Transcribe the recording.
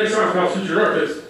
Next round, Kyle, shoot artist.